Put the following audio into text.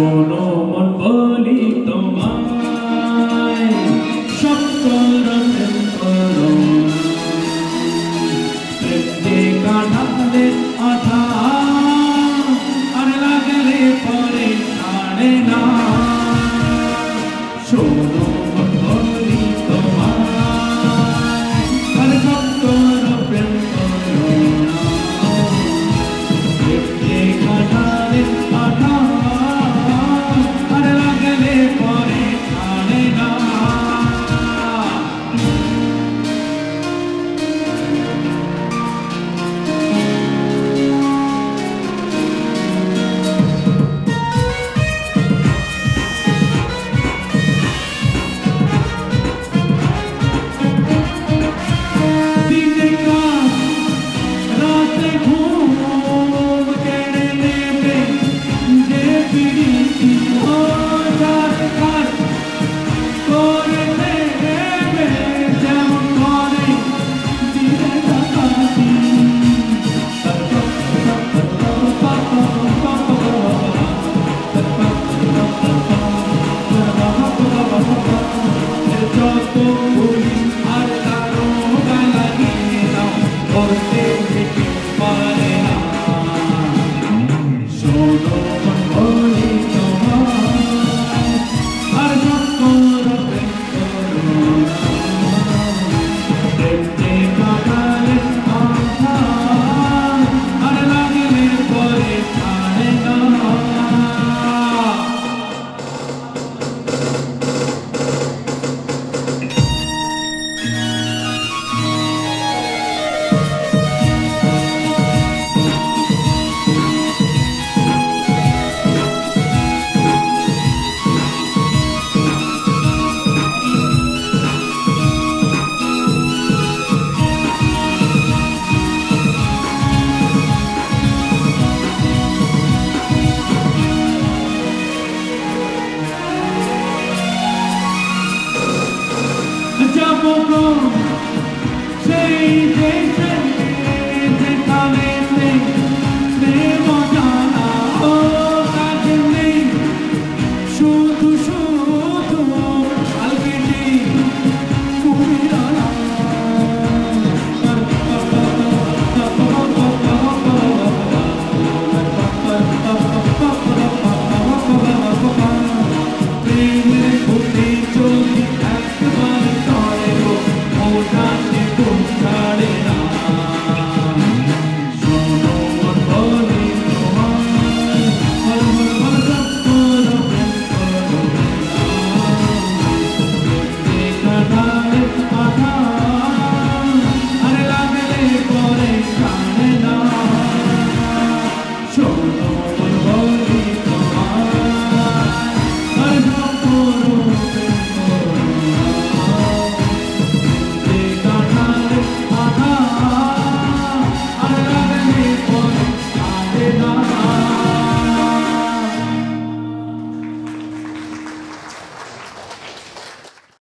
শোনো মন বলি তোমায়